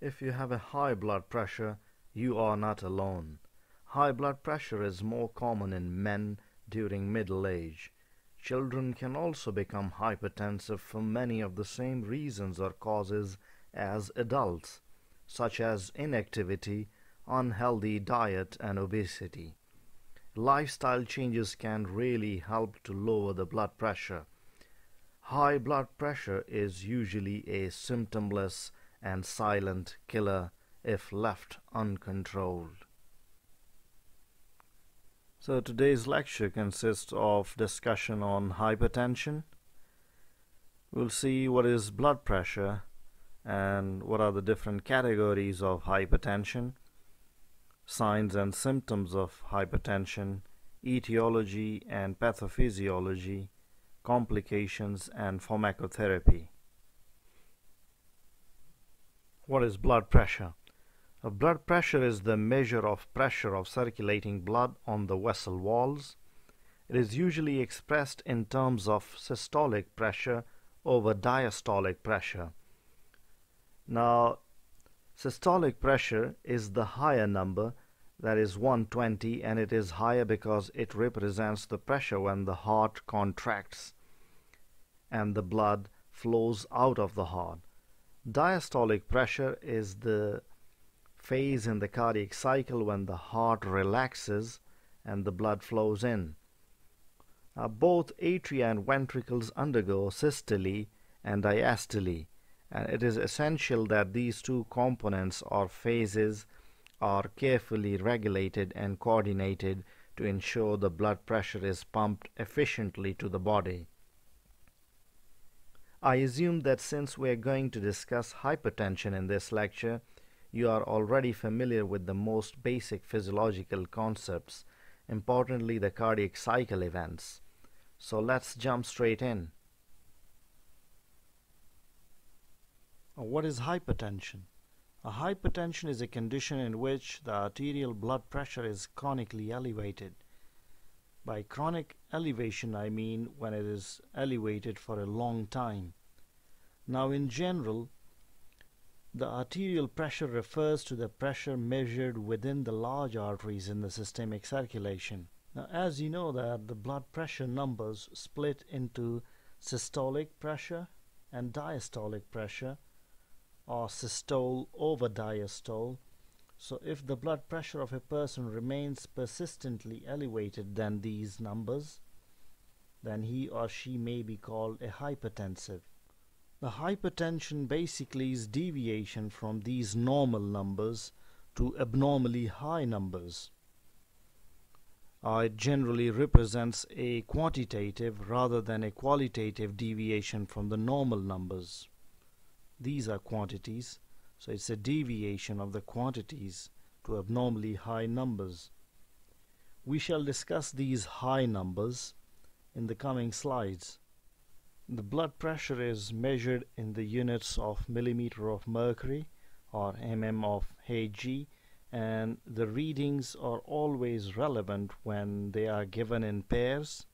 If you have a high blood pressure, you are not alone. High blood pressure is more common in men during middle age. Children can also become hypertensive for many of the same reasons or causes as adults, such as inactivity, unhealthy diet, and obesity. Lifestyle changes can really help to lower the blood pressure. High blood pressure is usually a symptomless and silent killer if left uncontrolled. So today's lecture consists of discussion on hypertension. We'll see what is blood pressure and what are the different categories of hypertension, signs and symptoms of hypertension, etiology and pathophysiology, complications and pharmacotherapy. What is blood pressure? A blood pressure is the measure of pressure of circulating blood on the vessel walls. It is usually expressed in terms of systolic pressure over diastolic pressure. Now, systolic pressure is the higher number, that is 120, and it is higher because it represents the pressure when the heart contracts and the blood flows out of the heart. Diastolic pressure is the phase in the cardiac cycle when the heart relaxes and the blood flows in. Both atria and ventricles undergo systole and diastole, and it is essential that these two components or phases are carefully regulated and coordinated to ensure the blood pressure is pumped efficiently to the body. I assume that since we are going to discuss hypertension in this lecture, you are already familiar with the most basic physiological concepts, importantly the cardiac cycle events. So let's jump straight in. Uh, what is hypertension? A hypertension is a condition in which the arterial blood pressure is chronically elevated. By chronic elevation I mean when it is elevated for a long time. Now in general, the arterial pressure refers to the pressure measured within the large arteries in the systemic circulation. Now as you know that the blood pressure numbers split into systolic pressure and diastolic pressure or systole over diastole so if the blood pressure of a person remains persistently elevated than these numbers, then he or she may be called a hypertensive. The hypertension basically is deviation from these normal numbers to abnormally high numbers. Uh, it generally represents a quantitative rather than a qualitative deviation from the normal numbers. These are quantities so it's a deviation of the quantities to abnormally high numbers. We shall discuss these high numbers in the coming slides. The blood pressure is measured in the units of millimeter of mercury or mm of Hg and the readings are always relevant when they are given in pairs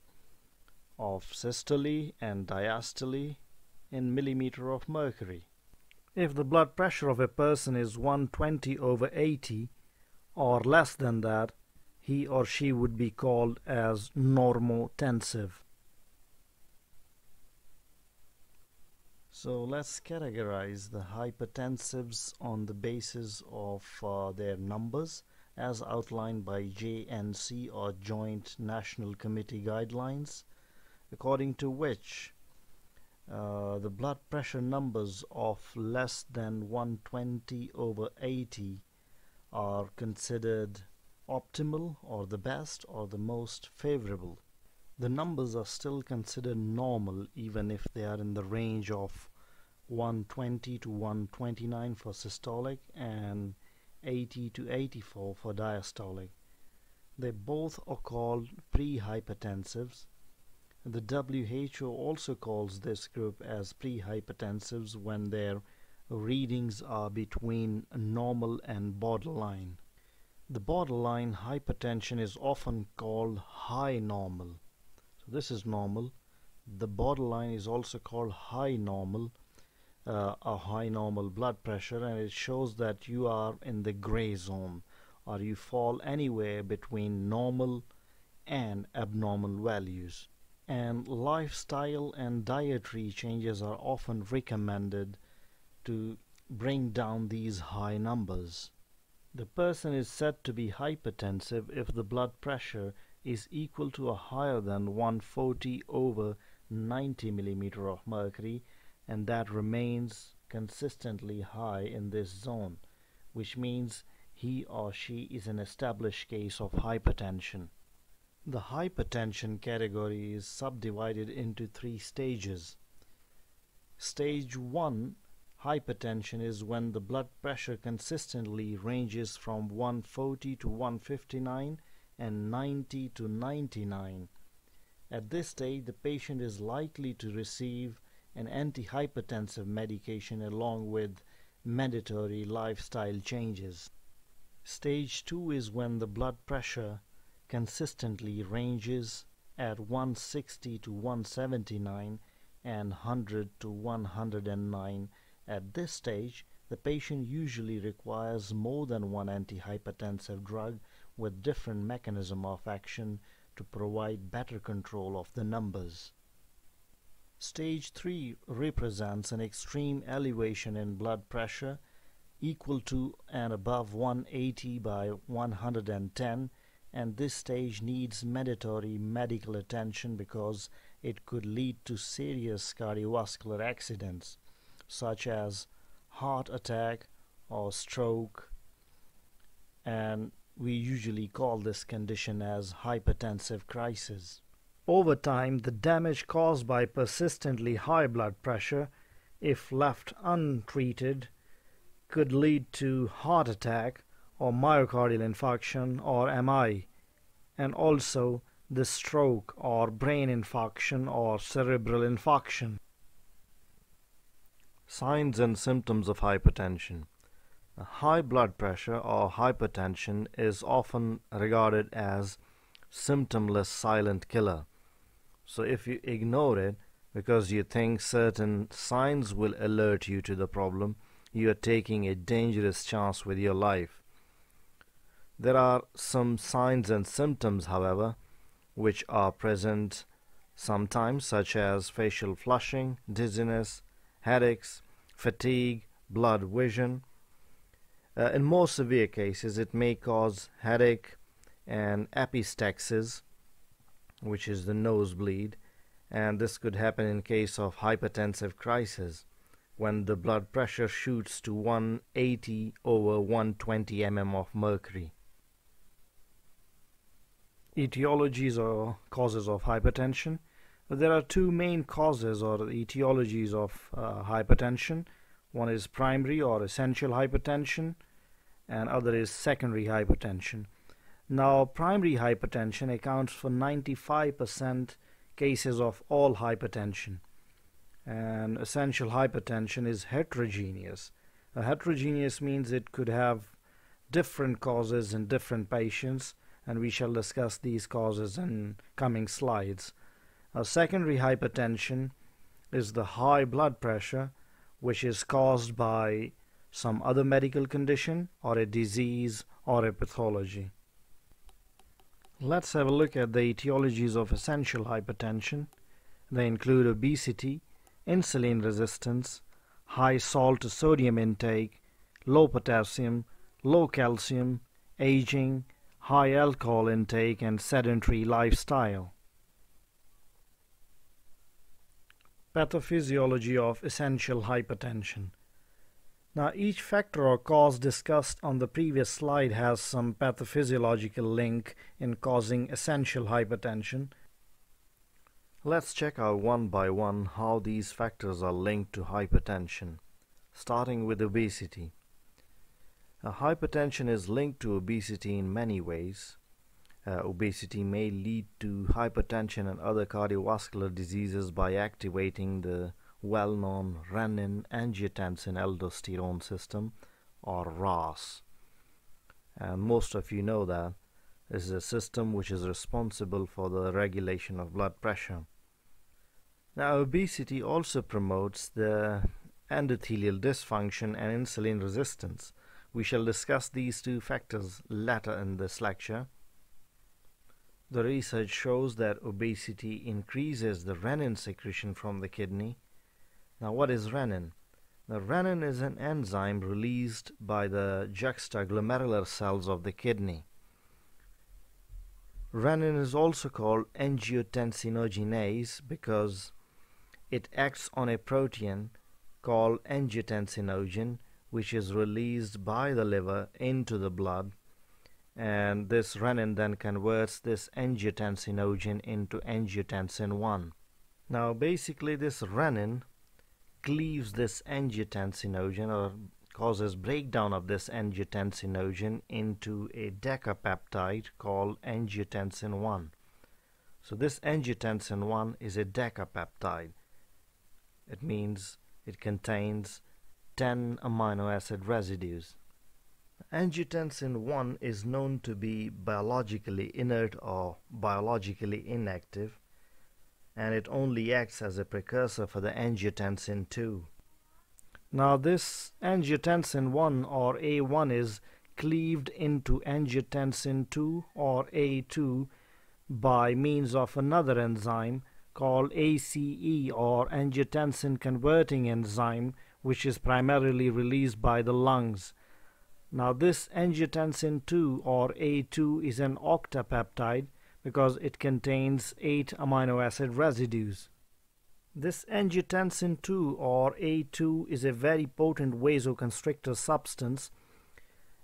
of systole and diastole in millimeter of mercury. If the blood pressure of a person is 120 over 80 or less than that, he or she would be called as normotensive. So let's categorize the hypertensives on the basis of uh, their numbers as outlined by JNC or Joint National Committee guidelines, according to which uh, the blood pressure numbers of less than 120 over 80 are considered optimal or the best or the most favorable. The numbers are still considered normal even if they are in the range of 120 to 129 for systolic and 80 to 84 for diastolic. They both are called prehypertensives the WHO also calls this group as prehypertensives when their readings are between normal and borderline. The borderline hypertension is often called high normal. So this is normal. The borderline is also called high normal. uh, a high normal blood pressure and it shows that you are in the gray zone or you fall anywhere between normal and abnormal values and lifestyle and dietary changes are often recommended to bring down these high numbers. The person is said to be hypertensive if the blood pressure is equal to or higher than 140 over 90 millimeter of mercury and that remains consistently high in this zone which means he or she is an established case of hypertension. The hypertension category is subdivided into three stages. Stage 1 hypertension is when the blood pressure consistently ranges from 140 to 159 and 90 to 99. At this stage, the patient is likely to receive an antihypertensive medication along with mandatory lifestyle changes. Stage 2 is when the blood pressure consistently ranges at 160 to 179 and 100 to 109. At this stage, the patient usually requires more than one antihypertensive drug with different mechanism of action to provide better control of the numbers. Stage 3 represents an extreme elevation in blood pressure equal to and above 180 by 110 and this stage needs mandatory medical attention because it could lead to serious cardiovascular accidents such as heart attack or stroke and we usually call this condition as hypertensive crisis. Over time, the damage caused by persistently high blood pressure, if left untreated, could lead to heart attack or myocardial infarction or MI, and also the stroke or brain infarction or cerebral infarction. Signs and symptoms of hypertension. High blood pressure or hypertension is often regarded as symptomless silent killer. So if you ignore it because you think certain signs will alert you to the problem, you are taking a dangerous chance with your life. There are some signs and symptoms, however, which are present sometimes, such as facial flushing, dizziness, headaches, fatigue, blurred vision. Uh, in more severe cases, it may cause headache and epistaxis, which is the nosebleed, and this could happen in case of hypertensive crisis when the blood pressure shoots to 180 over 120 mm of mercury. Etiologies or causes of hypertension. There are two main causes or etiologies of uh, hypertension. One is primary or essential hypertension and other is secondary hypertension. Now primary hypertension accounts for 95% cases of all hypertension and essential hypertension is heterogeneous. A heterogeneous means it could have different causes in different patients and we shall discuss these causes in coming slides. A secondary hypertension is the high blood pressure which is caused by some other medical condition or a disease or a pathology. Let's have a look at the etiologies of essential hypertension. They include obesity, insulin resistance, high salt to sodium intake, low potassium, low calcium, aging, high alcohol intake, and sedentary lifestyle. Pathophysiology of essential hypertension. Now each factor or cause discussed on the previous slide has some pathophysiological link in causing essential hypertension Let's check out one by one how these factors are linked to hypertension, starting with obesity. Hypertension is linked to obesity in many ways. Uh, obesity may lead to hypertension and other cardiovascular diseases by activating the well-known renin-angiotensin-aldosterone system or RAS. And most of you know that this is a system which is responsible for the regulation of blood pressure. Now, obesity also promotes the endothelial dysfunction and insulin resistance. We shall discuss these two factors later in this lecture. The research shows that obesity increases the renin secretion from the kidney. Now, what is renin? Now, renin is an enzyme released by the juxtaglomerular cells of the kidney. Renin is also called angiotensinogenase because it acts on a protein called angiotensinogen which is released by the liver into the blood and this renin then converts this angiotensinogen into angiotensin 1. Now basically this renin cleaves this angiotensinogen or causes breakdown of this angiotensinogen into a decapeptide called angiotensin 1. So this angiotensin 1 is a decapeptide. It means it contains 10 amino acid residues. Angiotensin 1 is known to be biologically inert or biologically inactive and it only acts as a precursor for the angiotensin 2. Now this angiotensin 1 or A1 is cleaved into angiotensin 2 or A2 by means of another enzyme called ACE or angiotensin converting enzyme which is primarily released by the lungs. Now this angiotensin 2 or A2 is an octapeptide because it contains 8 amino acid residues. This angiotensin 2 or A2 is a very potent vasoconstrictor substance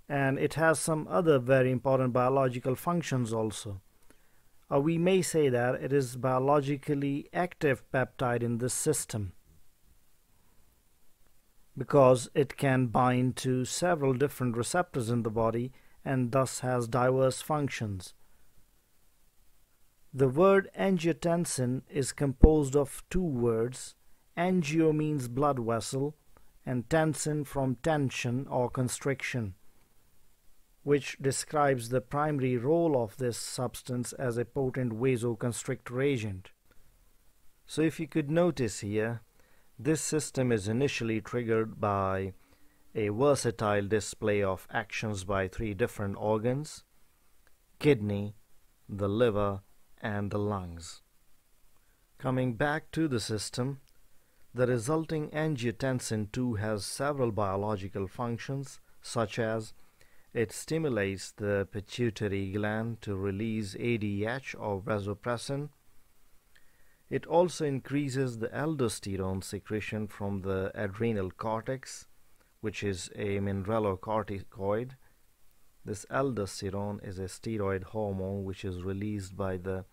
and it has some other very important biological functions also. Or we may say that it is biologically active peptide in this system because it can bind to several different receptors in the body and thus has diverse functions. The word angiotensin is composed of two words. Angio means blood vessel and tensin from tension or constriction, which describes the primary role of this substance as a potent vasoconstrictor agent. So if you could notice here, this system is initially triggered by a versatile display of actions by three different organs, kidney, the liver, and the lungs. Coming back to the system, the resulting angiotensin 2 has several biological functions such as it stimulates the pituitary gland to release ADH or vasopressin. It also increases the aldosterone secretion from the adrenal cortex, which is a mineralocorticoid. This aldosterone is a steroid hormone which is released by the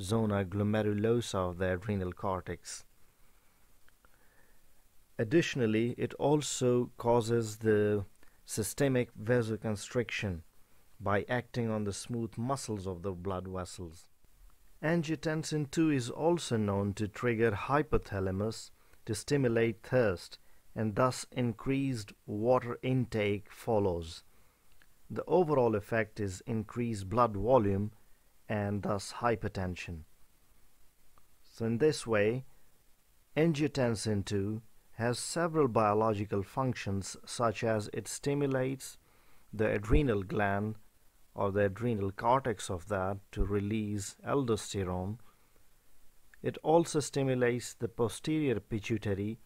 zona glomerulosa of the adrenal cortex. Additionally, it also causes the systemic vasoconstriction by acting on the smooth muscles of the blood vessels. Angiotensin 2 is also known to trigger hypothalamus to stimulate thirst and thus increased water intake follows. The overall effect is increased blood volume and thus hypertension. So in this way, angiotensin 2 has several biological functions such as it stimulates the adrenal gland or the adrenal cortex of that to release aldosterone. It also stimulates the posterior pituitary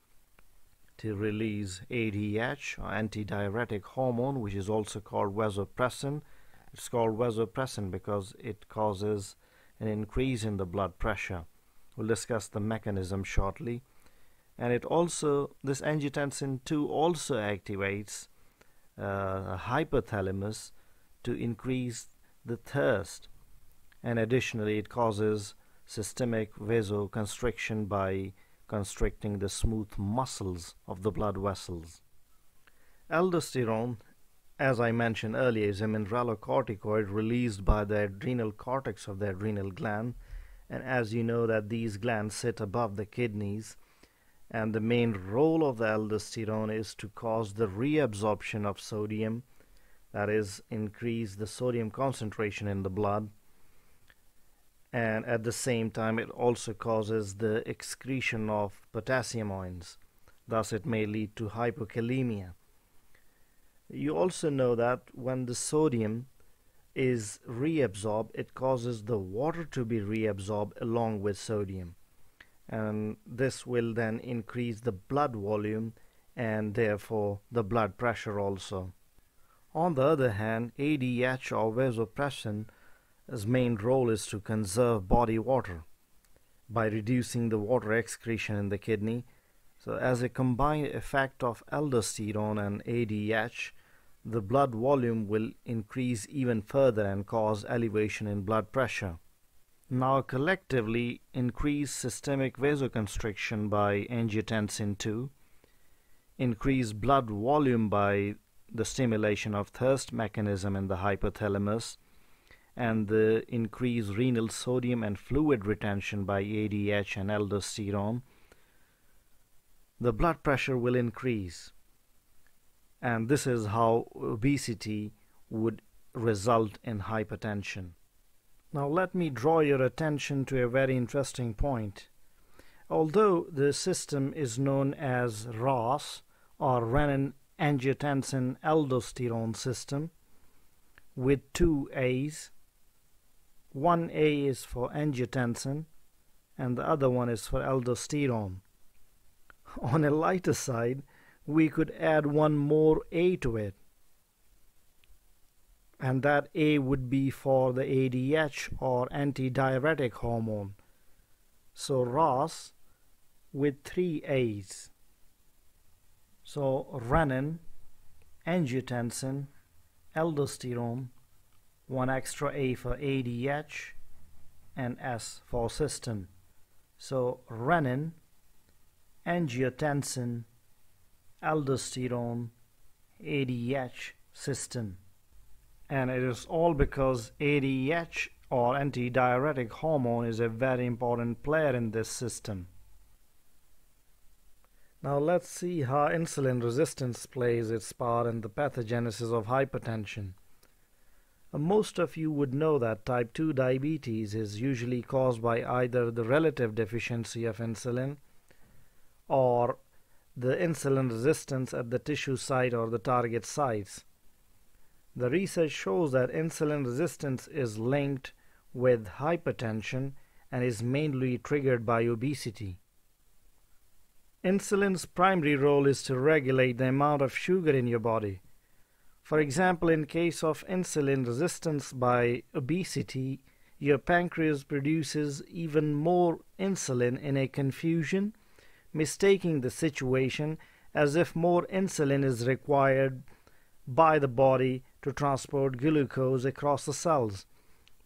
to release ADH, or antidiuretic hormone, which is also called vasopressin, it's called vasopressin because it causes an increase in the blood pressure. We'll discuss the mechanism shortly. And it also, this angiotensin 2 also activates uh, hypothalamus to increase the thirst. And additionally, it causes systemic vasoconstriction by constricting the smooth muscles of the blood vessels. Aldosterone as I mentioned earlier, is a mineralocorticoid released by the adrenal cortex of the adrenal gland. And as you know that these glands sit above the kidneys, and the main role of the aldosterone is to cause the reabsorption of sodium, that is, increase the sodium concentration in the blood. And at the same time, it also causes the excretion of potassium ions thus it may lead to hypokalemia. You also know that when the sodium is reabsorbed, it causes the water to be reabsorbed along with sodium. And this will then increase the blood volume and therefore the blood pressure also. On the other hand, ADH or vasopressin's main role is to conserve body water by reducing the water excretion in the kidney. So as a combined effect of aldosterone and ADH, the blood volume will increase even further and cause elevation in blood pressure. Now collectively increase systemic vasoconstriction by angiotensin II, increase blood volume by the stimulation of thirst mechanism in the hypothalamus, and the increased renal sodium and fluid retention by ADH and aldosterone, the blood pressure will increase and this is how obesity would result in hypertension. Now let me draw your attention to a very interesting point. Although the system is known as RAS or renin angiotensin aldosterone system with two A's, one A is for angiotensin and the other one is for aldosterone. On a lighter side, we could add one more A to it. And that A would be for the ADH or antidiuretic hormone. So RAS with three A's. So renin, angiotensin, aldosterone, one extra A for ADH, and S for system. So renin, angiotensin, aldosterone ADH system and it is all because ADH or antidiuretic hormone is a very important player in this system. Now let's see how insulin resistance plays its part in the pathogenesis of hypertension. Uh, most of you would know that type 2 diabetes is usually caused by either the relative deficiency of insulin or the insulin resistance at the tissue site or the target sites. The research shows that insulin resistance is linked with hypertension and is mainly triggered by obesity. Insulin's primary role is to regulate the amount of sugar in your body. For example, in case of insulin resistance by obesity, your pancreas produces even more insulin in a confusion mistaking the situation as if more insulin is required by the body to transport glucose across the cells.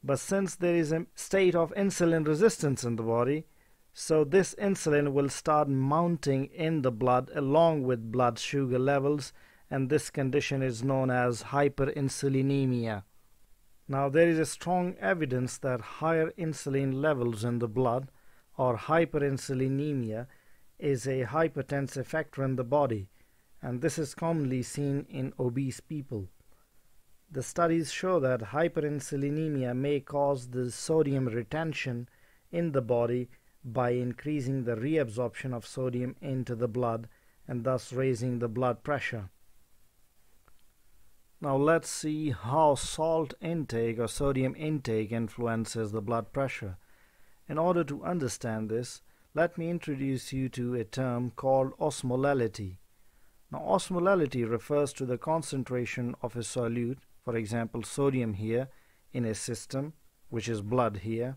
But since there is a state of insulin resistance in the body, so this insulin will start mounting in the blood along with blood sugar levels and this condition is known as hyperinsulinemia. Now there is a strong evidence that higher insulin levels in the blood or hyperinsulinemia is a hypertensive factor in the body, and this is commonly seen in obese people. The studies show that hyperinsulinemia may cause the sodium retention in the body by increasing the reabsorption of sodium into the blood and thus raising the blood pressure. Now let's see how salt intake or sodium intake influences the blood pressure. In order to understand this, let me introduce you to a term called osmolality. Now, osmolality refers to the concentration of a solute, for example, sodium here, in a system, which is blood here.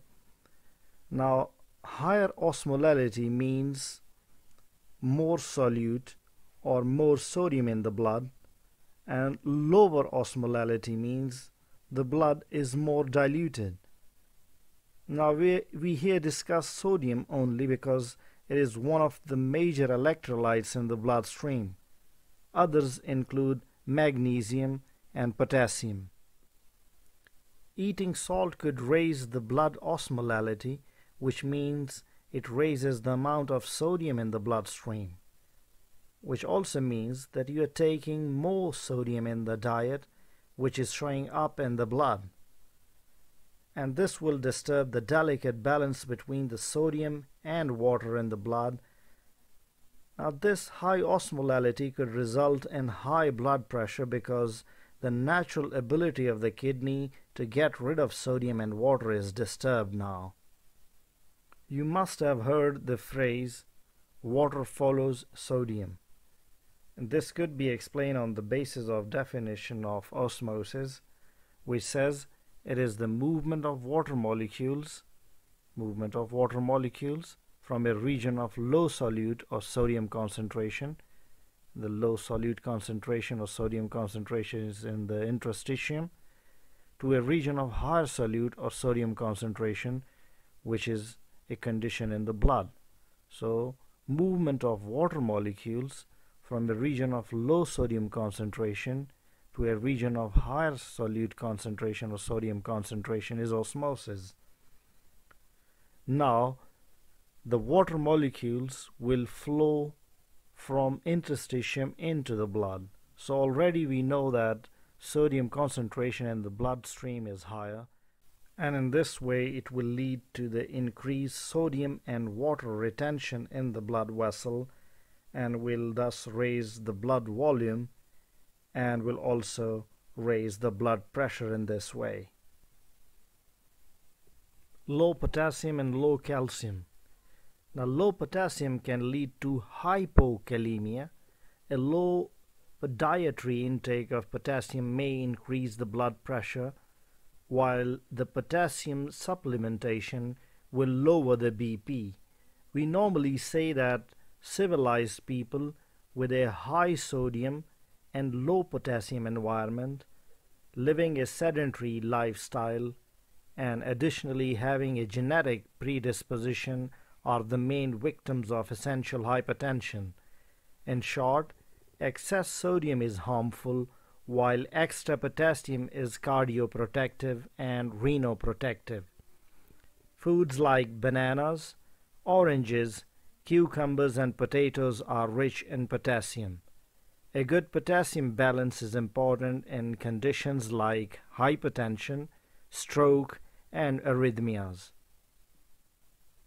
Now, higher osmolality means more solute or more sodium in the blood, and lower osmolality means the blood is more diluted. Now we, we here discuss sodium only because it is one of the major electrolytes in the bloodstream. Others include magnesium and potassium. Eating salt could raise the blood osmolality, which means it raises the amount of sodium in the bloodstream, which also means that you are taking more sodium in the diet, which is showing up in the blood and this will disturb the delicate balance between the sodium and water in the blood Now this high osmolality could result in high blood pressure because the natural ability of the kidney to get rid of sodium and water is disturbed now. You must have heard the phrase water follows sodium. And this could be explained on the basis of definition of osmosis which says it is the movement of water molecules movement of water molecules from a region of low solute or sodium concentration. The low solute concentration or sodium concentration is in the interstitium to a region of higher solute or sodium concentration which is a condition in the blood. So movement of water molecules from a region of low sodium concentration to a region of higher solute concentration or sodium concentration is osmosis. Now the water molecules will flow from interstitium into the blood. So already we know that sodium concentration in the bloodstream is higher and in this way it will lead to the increased sodium and water retention in the blood vessel and will thus raise the blood volume and will also raise the blood pressure in this way. Low potassium and low calcium now, low potassium can lead to hypokalemia. A low dietary intake of potassium may increase the blood pressure, while the potassium supplementation will lower the BP. We normally say that civilized people with a high sodium and low potassium environment, living a sedentary lifestyle, and additionally having a genetic predisposition are the main victims of essential hypertension. In short, excess sodium is harmful while extra potassium is cardioprotective and renoprotective. Foods like bananas, oranges, cucumbers and potatoes are rich in potassium. A good potassium balance is important in conditions like hypertension, stroke, and arrhythmias.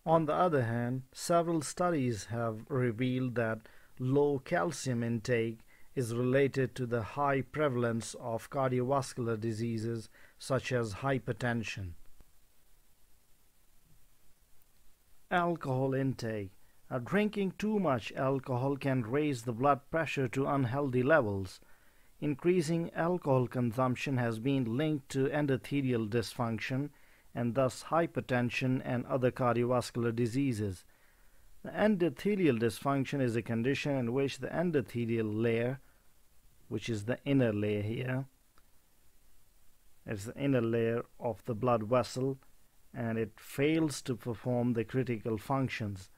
On the other hand, several studies have revealed that low calcium intake is related to the high prevalence of cardiovascular diseases such as hypertension. Alcohol intake. Uh, drinking too much alcohol can raise the blood pressure to unhealthy levels. Increasing alcohol consumption has been linked to endothelial dysfunction and thus hypertension and other cardiovascular diseases. The endothelial dysfunction is a condition in which the endothelial layer, which is the inner layer here, it's the inner layer of the blood vessel and it fails to perform the critical functions.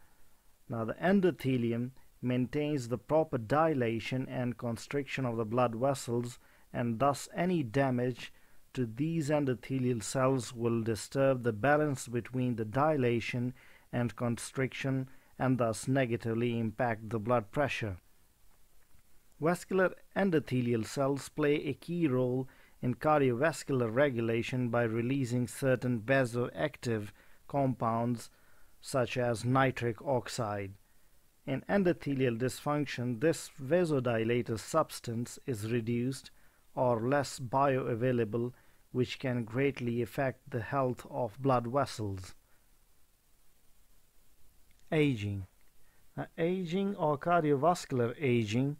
Now the endothelium maintains the proper dilation and constriction of the blood vessels and thus any damage to these endothelial cells will disturb the balance between the dilation and constriction and thus negatively impact the blood pressure. Vascular endothelial cells play a key role in cardiovascular regulation by releasing certain vasoactive compounds such as nitric oxide. In endothelial dysfunction, this vasodilator substance is reduced or less bioavailable which can greatly affect the health of blood vessels. Aging. Now, aging or cardiovascular aging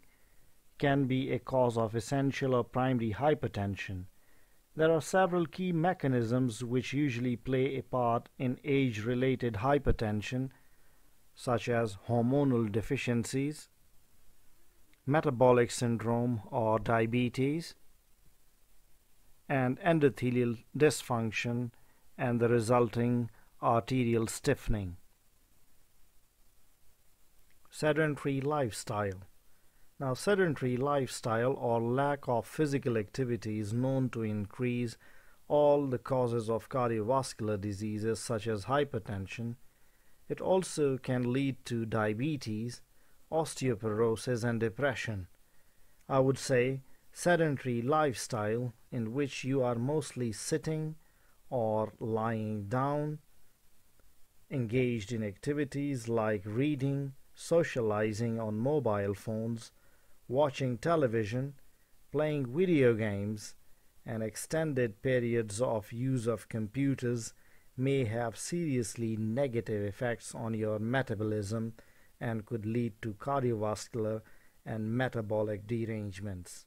can be a cause of essential or primary hypertension. There are several key mechanisms which usually play a part in age-related hypertension, such as hormonal deficiencies, metabolic syndrome or diabetes, and endothelial dysfunction and the resulting arterial stiffening. Sedentary lifestyle. Now, sedentary lifestyle or lack of physical activity is known to increase all the causes of cardiovascular diseases such as hypertension. It also can lead to diabetes, osteoporosis, and depression. I would say sedentary lifestyle in which you are mostly sitting or lying down, engaged in activities like reading, socializing on mobile phones, watching television, playing video games, and extended periods of use of computers may have seriously negative effects on your metabolism and could lead to cardiovascular and metabolic derangements.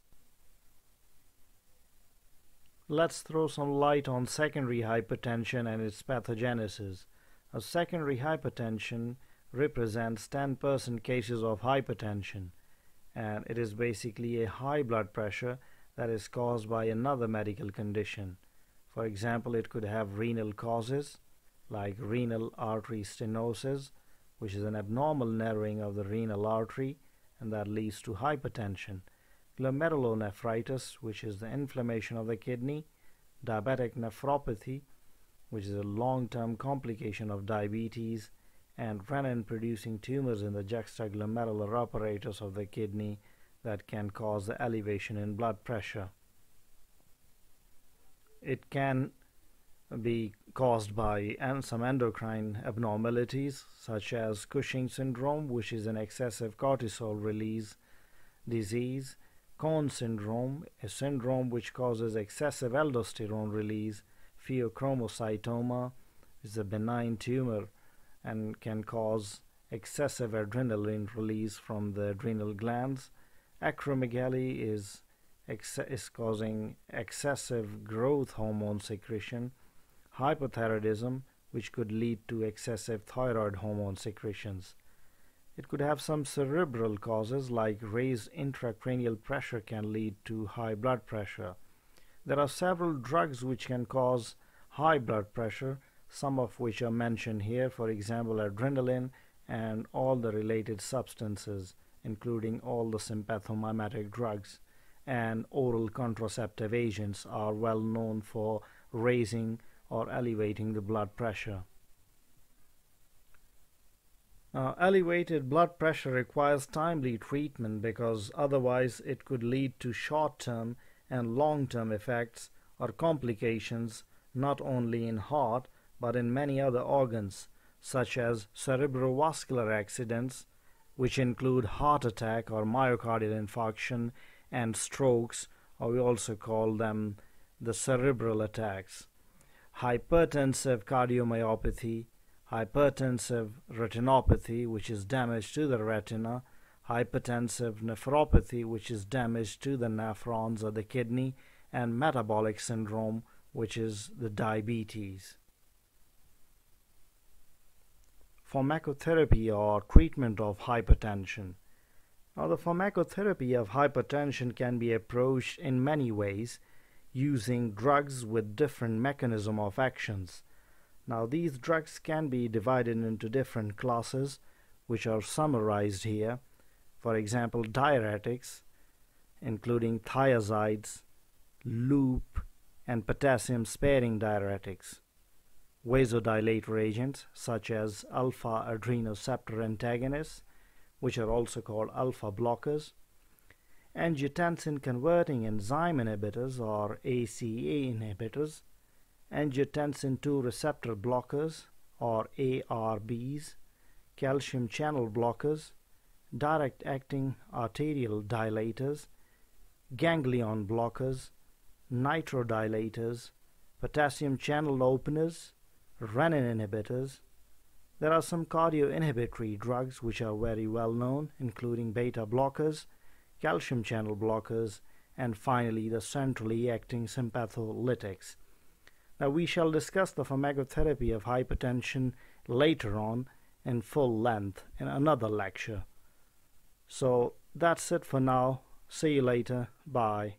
Let's throw some light on secondary hypertension and its pathogenesis. A secondary hypertension represents 10% cases of hypertension and it is basically a high blood pressure that is caused by another medical condition. For example, it could have renal causes like renal artery stenosis, which is an abnormal narrowing of the renal artery and that leads to hypertension. Glomerulonephritis, which is the inflammation of the kidney, diabetic nephropathy, which is a long-term complication of diabetes, and renin-producing tumors in the juxtaglomerular apparatus of the kidney that can cause the elevation in blood pressure. It can be caused by some endocrine abnormalities such as Cushing syndrome which is an excessive cortisol release disease, Conn syndrome, a syndrome which causes excessive aldosterone release, pheochromocytoma is a benign tumor and can cause excessive adrenaline release from the adrenal glands. Acromegaly is, is causing excessive growth hormone secretion. Hypothyroidism, which could lead to excessive thyroid hormone secretions. It could have some cerebral causes like raised intracranial pressure can lead to high blood pressure. There are several drugs which can cause high blood pressure some of which are mentioned here, for example, adrenaline and all the related substances, including all the sympathomimetic drugs and oral contraceptive agents are well known for raising or elevating the blood pressure. Uh, elevated blood pressure requires timely treatment because otherwise it could lead to short-term and long-term effects or complications not only in heart but in many other organs, such as cerebrovascular accidents, which include heart attack or myocardial infarction, and strokes, or we also call them the cerebral attacks. Hypertensive cardiomyopathy, hypertensive retinopathy, which is damage to the retina, hypertensive nephropathy, which is damage to the nephrons or the kidney, and metabolic syndrome, which is the diabetes pharmacotherapy or treatment of hypertension. Now, the pharmacotherapy of hypertension can be approached in many ways using drugs with different mechanism of actions. Now, these drugs can be divided into different classes, which are summarized here. For example, diuretics, including thiazides, loop, and potassium-sparing diuretics vasodilator agents such as alpha adrenoceptor antagonists, which are also called alpha blockers, angiotensin converting enzyme inhibitors or ACE inhibitors, angiotensin 2 receptor blockers or ARBs, calcium channel blockers, direct acting arterial dilators, ganglion blockers, nitrodilators, potassium channel openers, renin inhibitors. There are some cardio-inhibitory drugs which are very well known, including beta blockers, calcium channel blockers, and finally the centrally acting sympatholytics. Now we shall discuss the pharmacotherapy of hypertension later on in full length in another lecture. So that's it for now. See you later. Bye.